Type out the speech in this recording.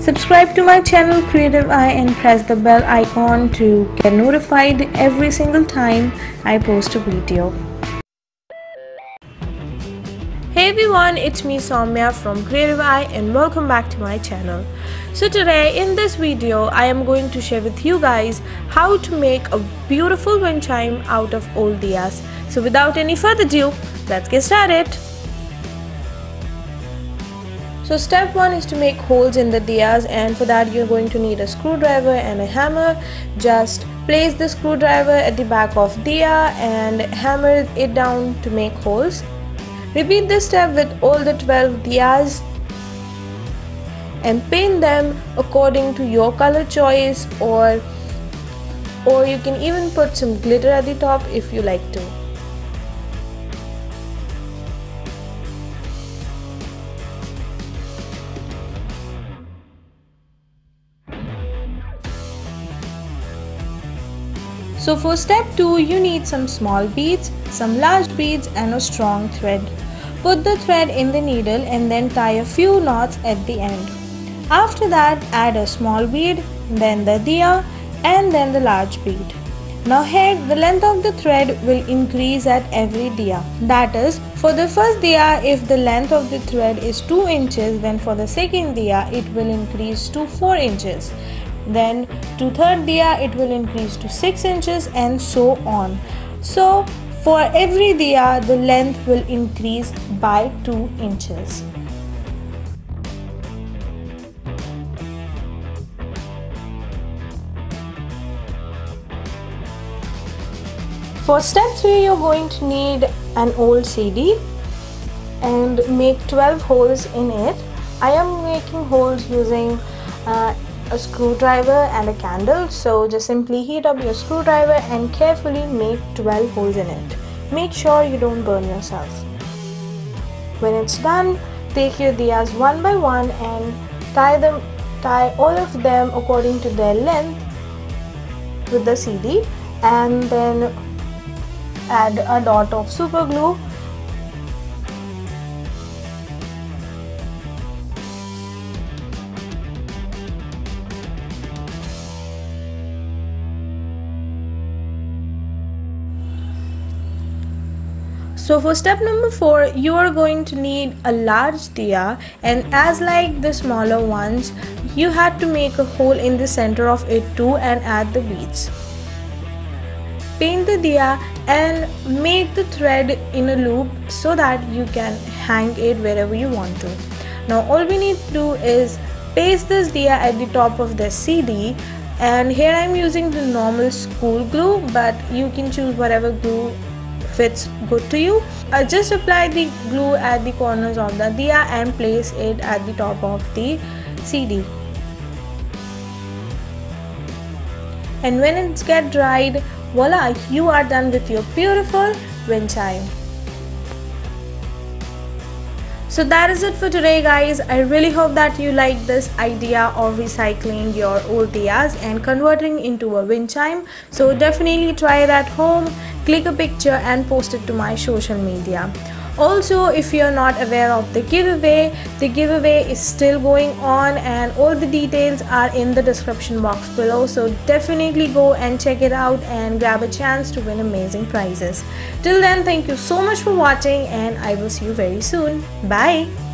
Subscribe to my channel Creative Eye and press the bell icon to get notified every single time I post a video. Hey everyone, it's me Soumya from Creative Eye and welcome back to my channel. So today in this video I am going to share with you guys how to make a beautiful wind chime out of old diyas. So without any further ado, let's get started. So step 1 is to make holes in the diyas and for that you're going to need a screwdriver and a hammer. Just place the screwdriver at the back of diya and hammer it down to make holes. Repeat this step with all the 12 diyas and paint them according to your color choice or or you can even put some glitter at the top if you like to. So for step 2 you need some small beads, some large beads and a strong thread. Put the thread in the needle and then tie a few knots at the end. After that add a small bead, then the diya and then the large bead. Now here the length of the thread will increase at every diya. That is for the first diya if the length of the thread is 2 inches then for the second diya it will increase to 4 inches then to third diya it will increase to 6 inches and so on so for every diya the length will increase by 2 inches For step 3 you're going to need an old CD and make 12 holes in it. I am making holes using uh, a screwdriver and a candle. So just simply heat up your screwdriver and carefully make 12 holes in it. Make sure you don't burn yourself. When it's done take your diyas one by one and tie them tie all of them according to their length with the CD and then add a dot of super glue So for step number 4 you are going to need a large diya and as like the smaller ones you had to make a hole in the center of it too and add the beads. Paint the diya and make the thread in a loop so that you can hang it wherever you want to. Now all we need to do is paste this diya at the top of the CD and here I am using the normal school glue but you can choose whatever glue fits good to you uh, just apply the glue at the corners of the diya and place it at the top of the CD and when it's get dried voila you are done with your beautiful wind chime so that is it for today guys. I really hope that you like this idea of recycling your old diyas and converting into a wind chime. So definitely try it at home, click a picture and post it to my social media. Also if you're not aware of the giveaway the giveaway is still going on and all the details are in the description box below. So definitely go and check it out and grab a chance to win amazing prizes. Till then thank you so much for watching and i will see you very soon. Bye